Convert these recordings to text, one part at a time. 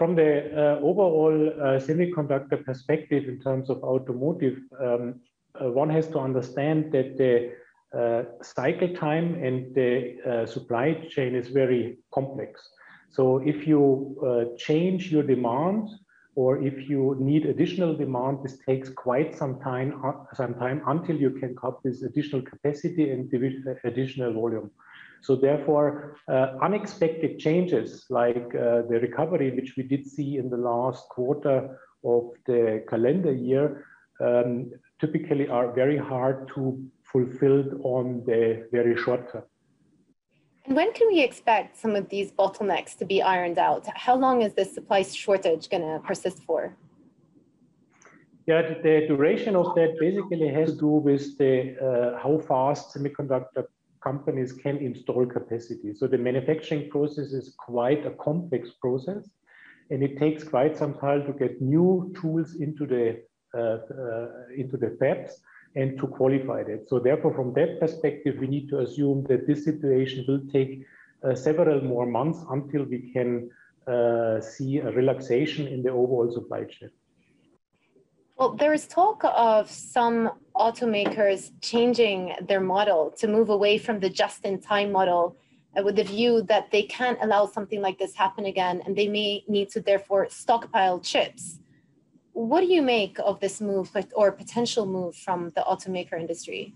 from the uh, overall uh, semiconductor perspective in terms of automotive, um, uh, one has to understand that the cycle time and the supply chain is very complex. So if you change your demand or if you need additional demand, this takes quite some time, some time until you can cut this additional capacity and additional volume. So therefore, uh, unexpected changes like uh, the recovery, which we did see in the last quarter of the calendar year, um, typically are very hard to fulfill on the very short term. And when can we expect some of these bottlenecks to be ironed out? How long is this supply shortage going to persist for? Yeah, the duration of that basically has to do with the uh, how fast semiconductor companies can install capacity. So the manufacturing process is quite a complex process, and it takes quite some time to get new tools into the uh, uh, into the fabs and to qualify that. So therefore, from that perspective, we need to assume that this situation will take uh, several more months until we can uh, see a relaxation in the overall supply chain. Well, there is talk of some automakers changing their model to move away from the just-in-time model uh, with the view that they can't allow something like this happen again and they may need to therefore stockpile chips what do you make of this move or potential move from the automaker industry?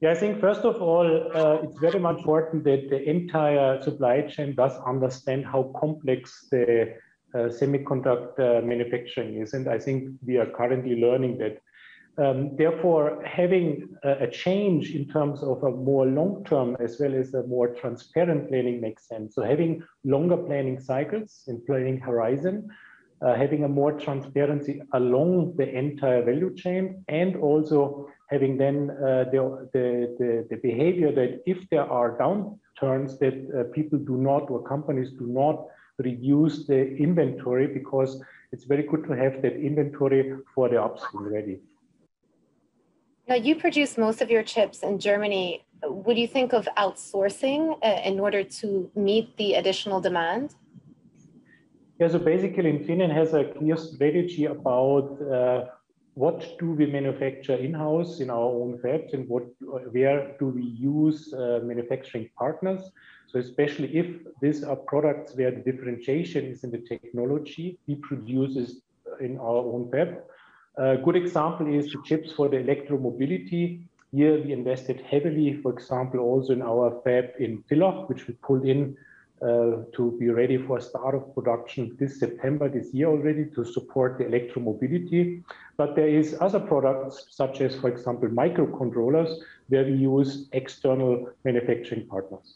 Yeah, I think first of all, uh, it's very much important that the entire supply chain does understand how complex the semiconductor manufacturing is. And I think we are currently learning that. Um, therefore, having a, a, change in terms of a more long-term as well as a more transparent planning makes sense. So having longer planning cycles and planning horizon uh, having a more transparency along the entire value chain and also having then uh, the, the, the, the, behavior that if there are downturns that uh, people do not or companies do not reduce the inventory because it's very good to have that inventory for the upswing ready. Now you produce most of your chips in Germany. Would you think of outsourcing uh, in order to meet the additional demand? Yeah, so basically Infineon has a clear strategy about uh, what do we manufacture in-house in our own fabs and what, where do we use uh, manufacturing partners. So especially if these are products where the differentiation is in the technology we produce is in our own fab. A good example is the chips for the electromobility. Here we invested heavily, for example, also in our fab in Villach, which we pulled in uh, Uh, to be ready for start of production this September this year already to support the electromobility. But there is other products such as, for example, microcontrollers where we use external manufacturing partners.